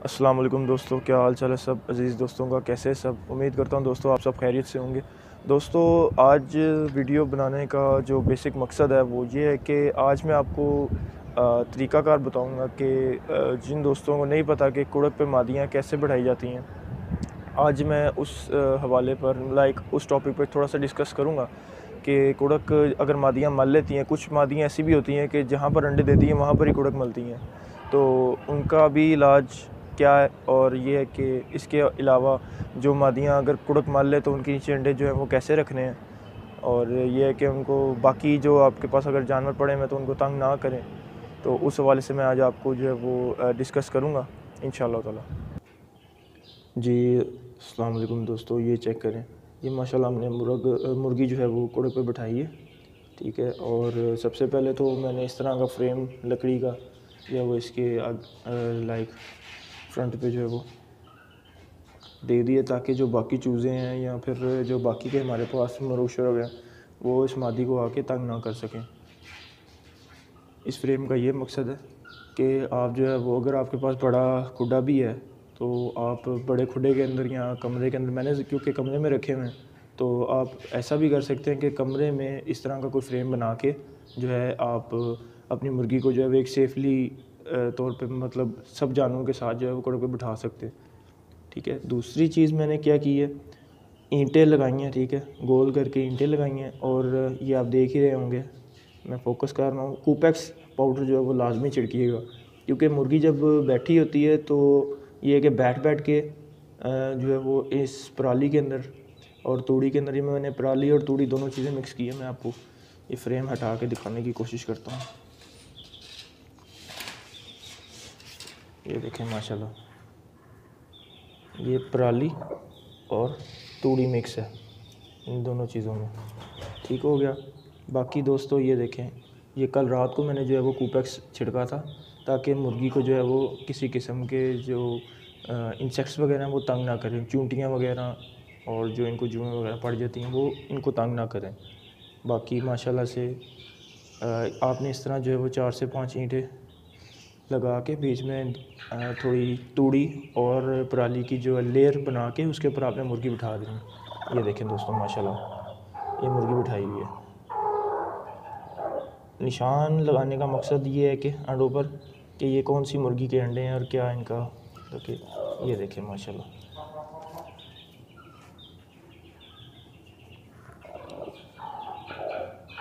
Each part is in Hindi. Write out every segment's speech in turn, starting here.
अस्सलाम वालेकुम दोस्तों, क्या हाल चाल है सब? अज़ीज़ दोस्तों का कैसे सब? उम्मीद करता हूँ दोस्तों आप सब खैरियत से होंगे। दोस्तों, आज वीडियो बनाने का जो बेसिक मकसद है वो ये है कि आज मैं आपको तरीक़ाकार बताऊँगा कि जिन दोस्तों को नहीं पता कि कुड़क पे मादियाँ कैसे बढ़ाई जाती हैं। आज मैं उस हवाले पर, लाइक उस टॉपिक पर थोड़ा सा डिस्कस करूँगा कि कुड़क अगर मादियाँ मल लेती हैं, कुछ मादियाँ ऐसी भी होती हैं कि जहाँ पर अंडे देती हैं वहाँ पर ही कुड़क मलती हैं। तो उनका भी इलाज क्या है और ये है कि इसके अलावा जो मादियाँ अगर कुड़क मार ले तो उनके नीचे अंडे जो है वो कैसे रखने हैं? और ये है कि उनको बाकी जो आपके पास अगर जानवर पड़े हैं तो उनको तंग ना करें। तो उस हवाले से मैं आज आपको जो है वो डिस्कस करूँगा। इन ताला। जी अलकुम दोस्तों, ये चेक करें। ये माशाल्लाह हमने मुर्ग मुर्गी जो है वो कुड़क पे बिठाई है। ठीक है, और सबसे पहले तो मैंने इस तरह का फ्रेम लकड़ी का या वो इसके लाइक फ्रंट पे जो है वो। दे दिए ताकि जो बाकी चूज़े हैं या फिर जो बाकी के हमारे पास मरुशर वगैरह वो इस मादी को आके तंग ना कर सकें। इस फ्रेम का ये मकसद है कि आप जो है वो, अगर आपके पास बड़ा खुडा भी है तो आप बड़े खुडे के अंदर या कमरे के अंदर, मैंने क्योंकि कमरे में रखे हुए हैं तो आप ऐसा भी कर सकते हैं कि कमरे में इस तरह का कोई फ्रेम बना के जो है आप अपनी मुर्गी को जो है वो एक सेफली तौर पे मतलब सब जानवरों के साथ जो है वो कड़ों पे बिठा सकते ठीक है, दूसरी चीज़ मैंने क्या की है? ईंटें लगाई हैं, ठीक है, गोल करके ईंटें लगाई हैं और ये आप देख ही रहे होंगे, मैं फोकस कर रहा हूँ कूपेक्स पाउडर जो है वो लाजमी छिड़किएगा, क्योंकि मुर्गी जब बैठी होती है तो ये है कि बैठ बैठ के जो है वो इस पराली के अंदर और तूड़ी के अंदर ही मैंने पराली और तूड़ी दोनों चीज़ें मिक्स की है, मैं आपको ये फ्रेम हटा के दिखाने की कोशिश करता हूँ। ये देखें, माशाल्लाह। ये पराली और तूड़ी मिक्स है इन दोनों चीज़ों में। ठीक हो गया। बाकी दोस्तों, ये देखें, ये कल रात को मैंने जो है वो कूपैक्स छिड़का था, ताकि मुर्गी को जो है वो किसी किस्म के जो इंसेक्ट्स वगैरह वो तंग ना करें। चूंटियाँ वगैरह और जो इनको जुएँ वगैरह पड़ जाती हैं, वो इनको तंग ना करें। बाकी माशाल्लाह से आपने इस तरह जो है वो चार से पाँच ईंटें लगा के बीच में थोड़ी तूड़ी और पराली की जो लेयर बना के उसके ऊपर आपने मुर्गी बिठा दी। ये देखें दोस्तों, माशाल्लाह, ये मुर्गी बिठाई हुई है। निशान लगाने का मकसद ये है कि अंडों पर कि ये कौन सी मुर्गी के अंडे हैं और क्या इनका तो ये देखें, माशाल्लाह।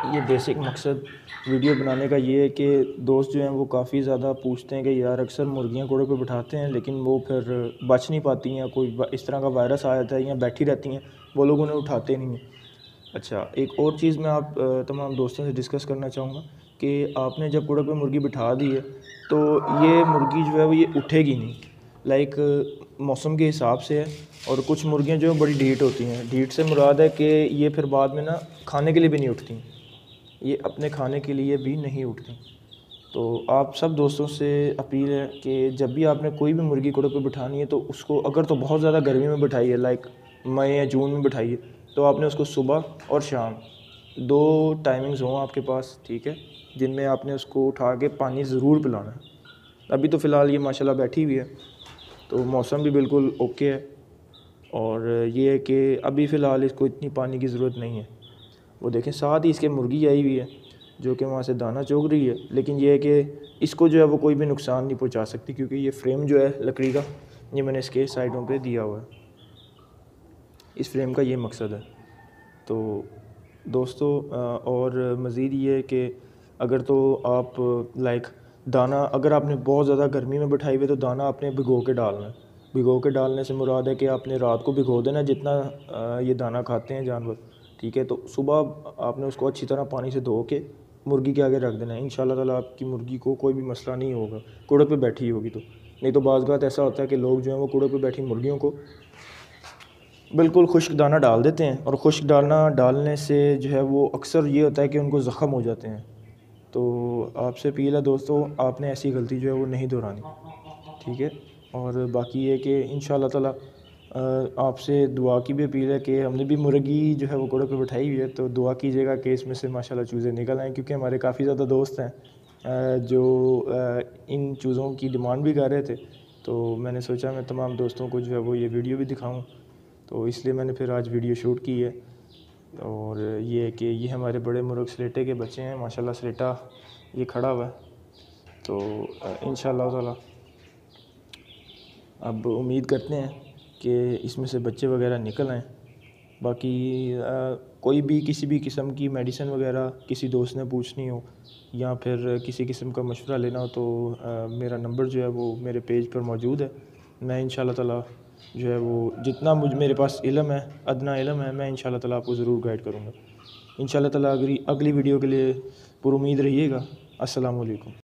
ये बेसिक मकसद वीडियो बनाने का ये है कि दोस्त जो हैं वो काफ़ी ज़्यादा पूछते हैं कि यार अक्सर मुर्गियाँ कोड़े पे बिठाते हैं, लेकिन वो फिर बच नहीं पाती हैं कोई इस तरह का वायरस आ जाता है या बैठी रहती हैं, वो लोग उन्हें उठाते नहीं हैं। अच्छा एक और चीज़ मैं आप तमाम दोस्तों से डिस्कस करना चाहूँगा कि आपने जब कूड़े पर मुर्गी बिठा दी है तो ये मुर्गी जो है वो ये उठेगी नहीं। लाइक मौसम के हिसाब से है और कुछ मुर्गियाँ जो है बड़ी ढीट होती हैं। ढीट से मुराद है कि ये फिर बाद में ना खाने के लिए भी नहीं उठती ये अपने खाने के लिए भी नहीं उठती। तो आप सब दोस्तों से अपील है कि जब भी आपने कोई भी मुर्गी कोड़े पर बिठानी है तो उसको अगर तो बहुत ज़्यादा गर्मी में बिठाइए लाइक मई या जून में बिठाइए तो आपने उसको सुबह और शाम दो टाइमिंग्स हों आपके पास, ठीक है, जिनमें आपने उसको उठा के पानी ज़रूर पिलाना है। अभी तो फ़िलहाल ये माशाल्लाह बैठी हुई है तो मौसम भी बिल्कुल ओके है, और ये है कि अभी फ़िलहाल इसको इतनी पानी की ज़रूरत नहीं है। वो देखें, साथ ही इसके मुर्गी आई हुई है, जो कि वहाँ से दाना चोग रही है। लेकिन ये है कि इसको जो है वो कोई भी नुकसान नहीं पहुँचा सकती, क्योंकि ये फ्रेम जो है लकड़ी का, ये मैंने इसके साइडों पे दिया हुआ है। इस फ्रेम का ये मकसद है। तो दोस्तों और मज़ीद ये है कि अगर तो आप लाइक दाना, अगर आपने बहुत ज़्यादा गर्मी में बिठाई हुई तो दाना आपने भिगो के डालना है। भिगो के डालने से मुराद है कि आपने रात को भिगो देना जितना ये दाना खाते हैं जानवर। ठीक है? तो सुबह आपने उसको अच्छी तरह पानी से धो के मुर्गी के आगे रख देना है। इन ताला आपकी मुर्गी को कोई भी मसला नहीं होगा। कूड़े पे बैठी होगी तो। नहीं तो बाज़ ऐसा होता है कि लोग जो हैं वो कूड़े पे बैठी मुर्गियों को बिल्कुल खुश्क दाना डाल देते हैं और खुश्क दाना डालने से जो है वो अक्सर ये होता है कि उनको ज़ख़म हो जाते हैं। तो आपसे अपील है दोस्तों, आपने ऐसी गलती जो है वो नहीं दोहरानी। ठीक है? और बाकी ये कि इन ताला आपसे दुआ की भी अपील है कि हमने भी मुर्गी जो है वो घोड़े पे बैठाई हुई है तो दुआ कीजिएगा कि इसमें से माशाल्लाह चूज़े निकल आएँ, क्योंकि हमारे काफ़ी ज़्यादा दोस्त हैं जो इन चूज़ों की डिमांड भी कर रहे थे। तो मैंने सोचा मैं तमाम दोस्तों को जो है वो ये वीडियो भी दिखाऊँ तो इसलिए मैंने फिर आज वीडियो शूट की है। और ये कि ये हमारे बड़े मुर्ग सलेटे के बच्चे हैं, माशाल्लाह सलेटा ये खड़ा हुआ है तो इन ताला। अब उम्मीद करते हैं कि इसमें से बच्चे वगैरह निकल आएँ। बाकी आ, कोई भी किसी भी किस्म की मेडिसिन वगैरह किसी दोस्त ने पूछनी हो या फिर किसी किस्म का मशवरा लेना हो तो आ, मेरा नंबर जो है वो मेरे पेज पर मौजूद है। मैं इन ताला जो है वो जितना मुझ मेरे पास इलम है अदना इलम है मैं इन ताला आपको ज़रूर गाइड करूँगा। इन ताला अगली अगली वीडियो के लिए पुरुद रहिएगा। अस्सलाम वालेकुम